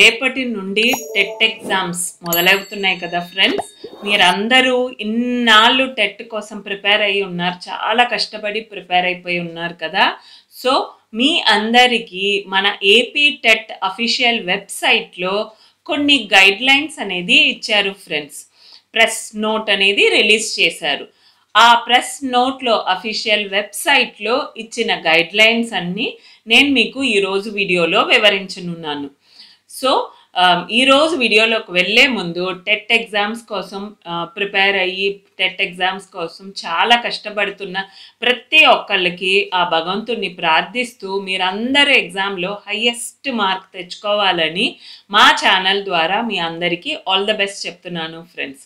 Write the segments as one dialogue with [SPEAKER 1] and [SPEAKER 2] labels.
[SPEAKER 1] రేపటి నుండి TET exams మొదలవుతున్నాయి కదా ఫ్రెండ్స్. మీరందరూ ఇన్నాళ్ళు టెట్ కోసం ప్రిపేర్ అయ్యి ఉన్నారు. చాలా కష్టపడి ప్రిపేర్ అయిపోయి ఉన్నారు కదా. సో మీ అందరికీ మన ఏపీ టెట్ అఫీషియల్ వెబ్సైట్లో కొన్ని గైడ్ లైన్స్ అనేది ఇచ్చారు ఫ్రెండ్స్. ప్రెస్ నోట్ అనేది రిలీజ్ చేశారు. ఆ ప్రెస్ నోట్లో అఫీషియల్ వెబ్సైట్లో ఇచ్చిన గైడ్ లైన్స్ అన్నీ నేను మీకు ఈరోజు వీడియోలో వివరించనున్నాను. సో um, ఈరోజు వీడియోలోకి వెళ్ళే ముందు టెట్ ఎగ్జామ్స్ కోసం uh, ప్రిపేర్ అయ్యి టెట్ ఎగ్జామ్స్ కోసం చాలా కష్టపడుతున్న ప్రతి ఒక్కళ్ళకి ఆ భగవంతుడిని ప్రార్థిస్తూ మీరందరూ ఎగ్జామ్లో హయ్యెస్ట్ మార్క్ తెచ్చుకోవాలని మా ఛానల్ ద్వారా మీ అందరికీ ఆల్ ద బెస్ట్ చెప్తున్నాను ఫ్రెండ్స్.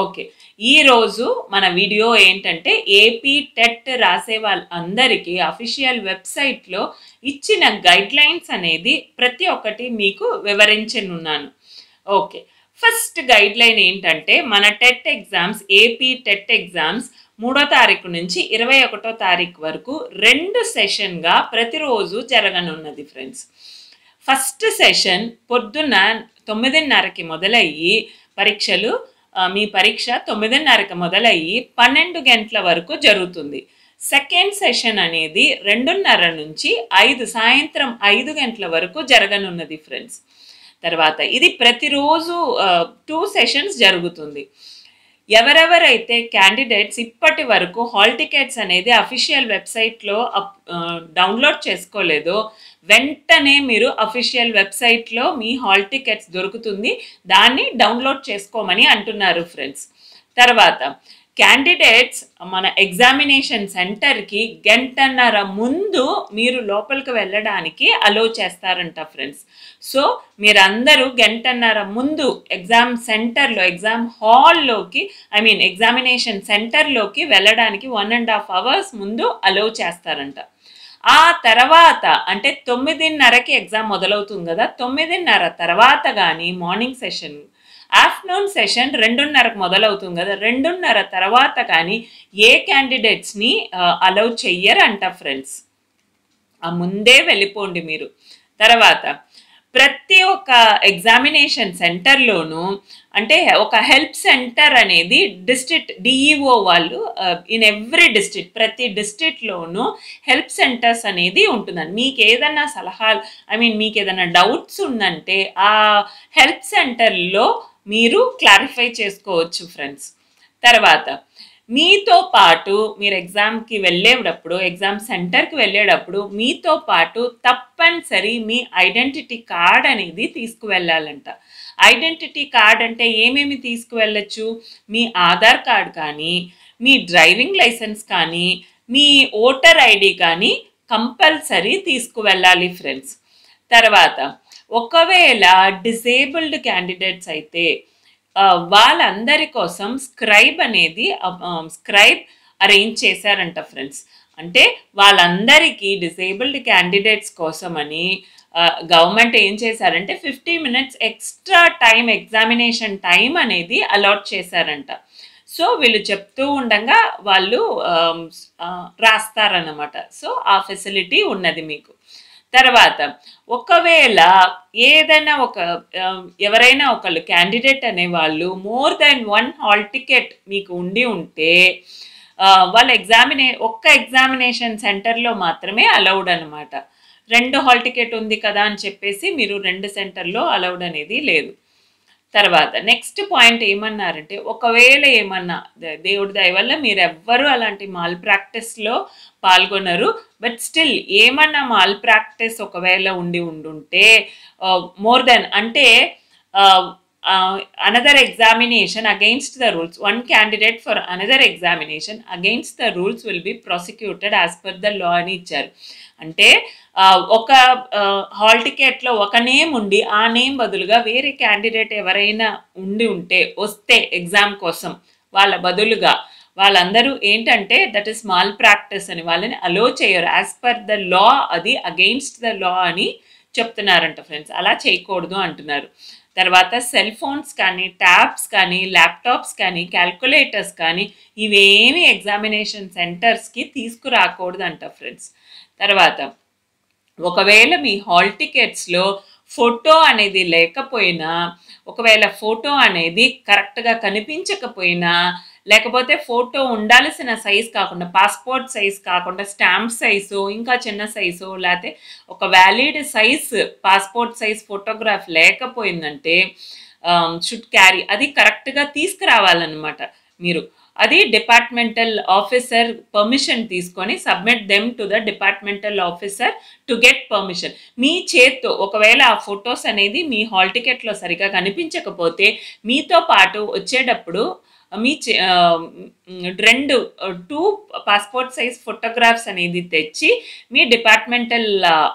[SPEAKER 1] ఓకే. ఈరోజు మన వీడియో ఏంటంటే ఏపీ టెట్ రాసే వాళ్ళందరికీ అఫీషియల్ వెబ్సైట్లో ఇచ్చిన గైడ్లైన్స్ అనేది ప్రతి ఒక్కటి మీకు వివరించనున్నాను. ఓకే. ఫస్ట్ గైడ్లైన్ ఏంటంటే మన TET exams AP TET exams మూడో తారీఖు నుంచి ఇరవై ఒకటో తారీఖు వరకు రెండు సెషన్గా ప్రతిరోజు జరగనున్నది ఫ్రెండ్స్. ఫస్ట్ సెషన్ పొద్దున్న తొమ్మిదిన్నరకి మొదలయ్యి పరీక్షలు మీ పరీక్ష తొమ్మిదిన్నరకు మొదలయ్యి పన్నెండు గంటల వరకు జరుగుతుంది. సెకండ్ సెషన్ అనేది రెండున్నర నుంచి ఐదు సాయంత్రం ఐదు గంటల వరకు జరగనున్నది ఫ్రెండ్స్. తర్వాత ఇది ప్రతిరోజు టూ సెషన్స్ జరుగుతుంది. ఎవరెవరైతే క్యాండిడేట్స్ ఇప్పటి వరకు హాల్ టికెట్స్ అనేది అఫీషియల్ వెబ్సైట్లో డౌన్లోడ్ చేసుకోలేదో వెంటనే మీరు అఫీషియల్ వెబ్సైట్లో మీ హాల్ టికెట్స్ దొరుకుతుంది. దాన్ని డౌన్లోడ్ చేసుకోమని అంటున్నారు ఫ్రెండ్స్ తర్వాత క్యాండిడేట్స్ మన ఎగ్జామినేషన్ సెంటర్కి గంటన్నర ముందు మీరు లోపలికి వెళ్ళడానికి అలో చేస్తారంట ఫ్రెండ్స్ సో మీరందరూ గంటన్నర ముందు ఎగ్జామ్ సెంటర్లో ఎగ్జామ్ హాల్లోకి ఐ మీన్ ఎగ్జామినేషన్ సెంటర్లోకి వెళ్ళడానికి వన్ అండ్ హాఫ్ అవర్స్ ముందు అలో చేస్తారంట. ఆ తర్వాత అంటే తొమ్మిదిన్నరకి ఎగ్జామ్ మొదలవుతుంది కదా తొమ్మిదిన్నర తర్వాత కానీ మార్నింగ్ సెషన్ ఆఫ్టర్నూన్ సెషన్ రెండున్నరకు మొదలవుతుంది కదా రెండున్నర తర్వాత కానీ ఏ క్యాండిడేట్స్ని అలౌ చెయ్యరంట ఫ్రెండ్స్. ఆ ముందే వెళ్ళిపోండి మీరు. తర్వాత ప్రతి ఒక్క ఎగ్జామినేషన్ సెంటర్లోనూ అంటే ఒక హెల్ప్ సెంటర్ అనేది డిస్ట్రిక్ట్ డిఈఓ వాళ్ళు ఇన్ ఎవ్రీ డిస్ట్రిక్ట్ ప్రతి డిస్ట్రిక్ట్లోనూ హెల్ప్ సెంటర్స్ అనేది ఉంటుందండి. మీకు ఏదైనా సలహాలు ఐ మీన్ మీకు ఏదైనా డౌట్స్ ఉందంటే ఆ హెల్ప్ సెంటర్లో మీరు క్లారిఫై చేసుకోవచ్చు ఫ్రెండ్స్ తర్వాత మీతో పాటు మీరు ఎగ్జామ్కి వెళ్ళేటప్పుడు ఎగ్జామ్ సెంటర్కి వెళ్ళేటప్పుడు మీతో పాటు తప్పనిసరి మీ ఐడెంటిటీ కార్డ్ అనేది తీసుకువెళ్ళాలంట. ఐడెంటిటీ కార్డ్ అంటే ఏమేమి తీసుకువెళ్ళచ్చు? మీ ఆధార్ కార్డ్ కానీ మీ డ్రైవింగ్ లైసెన్స్ కానీ మీ ఓటర్ ఐడి కానీ కంపల్సరీ తీసుకువెళ్ళాలి ఫ్రెండ్స్ తర్వాత ఒకవేళ డిసేబుల్డ్ క్యాండిడేట్స్ అయితే వాళ్ళందరి కోసం స్క్రైబ్ అనేది స్క్రైబ్ అరేంజ్ చేశారంట ఫ్రెండ్స్. అంటే వాళ్ళందరికీ డిసేబుల్డ్ క్యాండిడేట్స్ కోసమని గవర్నమెంట్ ఏం చేశారంటే fifty minutes extra time examination time అనేది అలాట్ చేశారంట. సో వీళ్ళు చెప్తూ ఉండగా వాళ్ళు రాస్తారన్నమాట. సో ఆ ఫెసిలిటీ ఉన్నది మీకు. తర్వాత ఒకవేళ ఏదైనా ఒక ఎవరైనా ఒకళ్ళు క్యాండిడేట్ అనేవాళ్ళు more than one hall ticket మీకు ఉండి ఉంటే వాళ్ళ ఎగ్జామినే ఒక్క ఎగ్జామినేషన్ సెంటర్లో మాత్రమే అలౌడ్ అనమాట రెండు హాల్ టికెట్ ఉంది కదా అని చెప్పేసి మీరు రెండు సెంటర్లో అలౌడ్ అనేది లేదు. తర్వాత నెక్స్ట్ పాయింట్ ఏమన్నారంటే ఒకవేళ ఏమన్నా దేవుడి దయ వల్ల మీరు ఎవ్వరూ అలాంటి మాల్ ప్రాక్టీస్లో పాల్గొనరు. బట్ స్టిల్ ఏమన్నా మాల్ ప్రాక్టీస్ ఒకవేళ ఉండి ఉండుంటే మోర్ దెన్ అంటే another examination against the rules one candidate for another examination against the rules will be prosecuted as per the law అని ఇచ్చారు. అంటే ఒక హాల్ టికెట్లో ఒక నేమ్ ఉండి ఆ నేమ్ బదులుగా వేరే క్యాండిడేట్ ఎవరైనా ఉండి ఉంటే వస్తే ఎగ్జామ్ కోసం వాళ్ళ బదులుగా వాళ్ళందరూ ఏంటంటే దట్ ఇస్ మాల్ ప్రాక్టీస్ అని వాళ్ళని అలో చేయరు. యాజ్ పర్ ద లా అది అగెయిన్స్ట్ ద లా అని చెప్తున్నారంట ఫ్రెండ్స్ అలా చేయకూడదు అంటున్నారు. తర్వాత సెల్ ఫోన్స్ కానీ ట్యాబ్స్ కానీ ల్యాప్టాప్స్ కానీ క్యాల్కులేటర్స్ కానీ ఇవేమి ఎగ్జామినేషన్ సెంటర్స్కి తీసుకురాకూడదు అంట ఫ్రెండ్స్ తర్వాత ఒకవేళ మీ హాల్ టికెట్స్లో ఫోటో అనేది లేకపోయినా ఒకవేళ ఫోటో అనేది కరెక్ట్గా కనిపించకపోయినా లేకపోతే ఫోటో ఉండాల్సిన సైజ్ కాకుండా పాస్పోర్ట్ సైజ్ కాకుండా స్టాంప్ సైజు ఇంకా చిన్న సైజు లేకపోతే ఒక valid size passport size photograph లేకపోయిందంటే should carry అది కరెక్ట్గా తీసుకురావాలన్నమాట మీరు. అది డిపార్ట్మెంటల్ ఆఫీసర్ పర్మిషన్ తీసుకొని submit them to the departmental officer to get permission మీ చేత్తో ఒకవేళ ఆ ఫొటోస్ అనేది మీ హాల్ టికెట్లో సరిగా కనిపించకపోతే మీతో పాటు వచ్చేటప్పుడు మీ రెండు టూ పాస్పోర్ట్ సైజ్ ఫోటోగ్రాఫ్స్ అనేది తెచ్చి మీ డిపార్ట్మెంటల్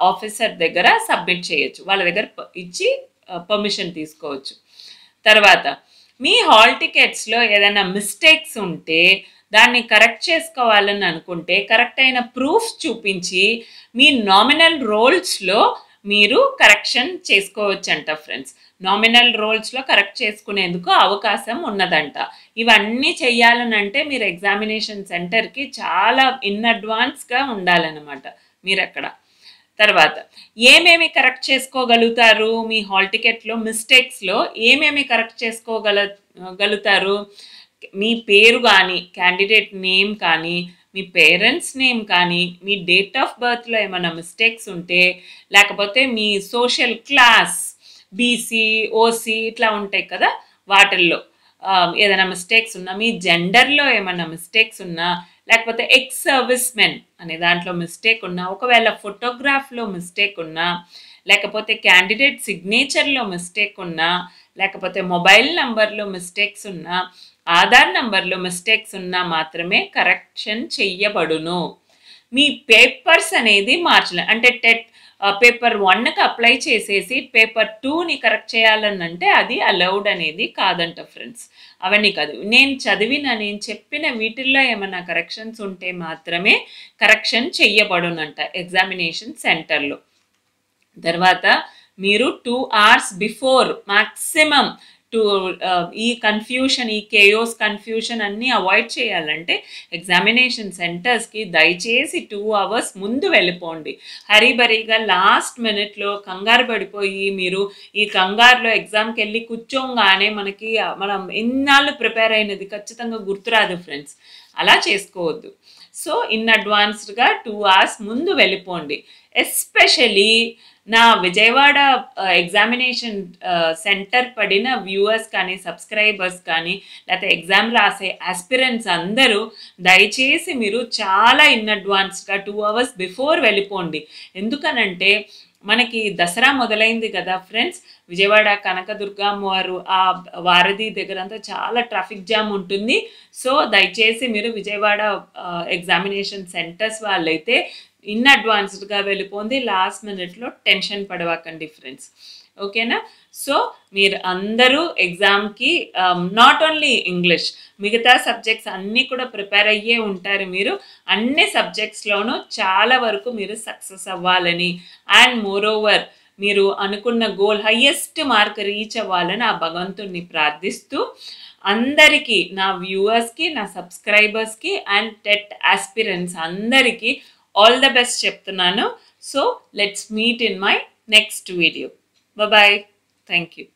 [SPEAKER 1] ఆఫీసర్ దగ్గర సబ్మిట్ చేయొచ్చు. వాళ్ళ దగ్గర ఇచ్చి పర్మిషన్ తీసుకోవచ్చు. తర్వాత మీ హాల్ టికెట్స్లో ఏదైనా మిస్టేక్స్ ఉంటే దాన్ని కరెక్ట్ చేసుకోవాలని అనుకుంటే కరెక్ట్ అయిన ప్రూఫ్ చూపించి మీ నామినల్ రోల్స్లో మీరు కరెక్షన్ చేసుకోవచ్చంట ఫ్రెండ్స్ నామినల్ రోల్స్లో కరెక్ట్ చేసుకునేందుకు అవకాశం ఉన్నదంట. ఇవన్నీ చెయ్యాలనంటే మీరు ఎగ్జామినేషన్ సెంటర్కి చాలా ఇన్ అడ్వాన్స్గా ఉండాలన్నమాట. మీరు అక్కడ తర్వాత ఏమేమి కరెక్ట్ చేసుకోగలుగుతారు? మీ హాల్ టికెట్లో మిస్టేక్స్లో ఏమేమి కరెక్ట్ చేసుకోగల గలుగుతారు? మీ పేరు కానీ క్యాండిడేట్ నేమ్ కానీ మీ పేరెంట్స్ నేమ్ కానీ మీ డేట్ ఆఫ్ బర్త్లో ఏమైనా మిస్టేక్స్ ఉంటే లేకపోతే మీ సోషల్ క్లాస్ బీసీ ఓసీ ఇట్లా ఉంటాయి కదా వాటిల్లో. ఏదైనా మిస్టేక్స్ ఉన్నా మీ జెండర్లో ఏమైనా మిస్టేక్స్ ఉన్నా లేకపోతే ఎక్స్ సర్వీస్ మెన్ అనే దాంట్లో మిస్టేక్ ఉన్నా ఒకవేళ ఫోటోగ్రాఫ్లో మిస్టేక్ ఉన్నా లేకపోతే క్యాండిడేట్ సిగ్నేచర్లో మిస్టేక్ ఉన్నా లేకపోతే మొబైల్ నంబర్లో మిస్టేక్స్ ఉన్నా ఆధార్ నంబర్లో మిస్టేక్స్ ఉన్నా మాత్రమే కరెక్షన్ చెయ్యబడును. మీ పేపర్స్ అనేది మార్చలేదు అంటే టెట్ పేపర్ వన్కి అప్లై చేసేసి పేపర్ టూని కరెక్ట్ చేయాలని అంటే అది అలౌడ్ అనేది కాదంట ఫ్రెండ్స్. అవన్నీ కాదు. నేను చదివిన నేను చెప్పిన వీటిల్లో ఏమైనా కరెక్షన్స్ ఉంటే మాత్రమే కరెక్షన్ చెయ్యబడునంట ఎగ్జామినేషన్ సెంటర్లో. తర్వాత మీరు two hours before maximum two uh, ఈ కన్ఫ్యూషన్ ఈ కేయోస్ కన్ఫ్యూషన్ అన్నీ అవాయిడ్ చేయాలంటే ఎగ్జామినేషన్ సెంటర్స్కి దయచేసి టూ అవర్స్ ముందు వెళ్ళిపోండి. హరీబరీగా లాస్ట్ మినిట్లో కంగారు పడిపోయి మీరు ఈ కంగారులో ఎగ్జామ్కి వెళ్ళి కూర్చోగానే మనకి మనం ఎన్నాళ్ళు ప్రిపేర్ అయినది ఖచ్చితంగా గుర్తురాదు ఫ్రెండ్స్ అలా చేసుకోవద్దు. సో ఇన్ అడ్వాన్స్డ్గా టూ అవర్స్ ముందు వెళ్ళిపోండి. ఎస్పెషలీ నా విజయవాడ ఎగ్జామినేషన్ సెంటర్ పడిన వ్యూవర్స్ కానీ సబ్స్క్రైబర్స్ కానీ లేకపోతే ఎగ్జామ్ రాసే ఆస్పిరెంట్స్ అందరూ దయచేసి మీరు చాలా ఇన్ అడ్వాన్స్గా టూ అవర్స్ బిఫోర్ వెళ్ళిపోండి. ఎందుకనంటే మనకి దసరా మొదలైంది కదా ఫ్రెండ్స్. విజయవాడ కనకదుర్గమ్మ వారు ఆ వారధి దగ్గర అంతా చాలా ట్రాఫిక్ జామ్ ఉంటుంది. సో దయచేసి మీరు విజయవాడ ఎగ్జామినేషన్ సెంటర్స్ వాళ్ళైతే ఇన్ అడ్వాన్స్డ్గా వెళ్ళిపోంది లాస్ట్ మినిట్లో టెన్షన్ పడవాకండి ఫ్రెండ్స్. ఓకేనా? సో మీరు అందరూ ఎగ్జామ్కి నాట్ ఓన్లీ ఇంగ్లీష్ మిగతా సబ్జెక్ట్స్ అన్నీ కూడా ప్రిపేర్ అయ్యే ఉంటారు మీరు. అన్ని సబ్జెక్ట్స్లోనూ చాలా వరకు మీరు సక్సెస్ అవ్వాలని. అండ్ మోర్ ఓవర్ మీరు అనుకున్న గోల్ హయ్యెస్ట్ మార్క్ రీచ్ అవ్వాలని ఆ భగవంతుణ్ణి ప్రార్థిస్తూ అందరికీ నా వ్యూవర్స్కి నా సబ్స్క్రైబర్స్కి అండ్ టెట్ ఆస్పిరెంట్స్ అందరికీ ఆల్ ద బెస్ట్ చెప్తున్నాను. So let's meet in my next video Bye bye. Thank you.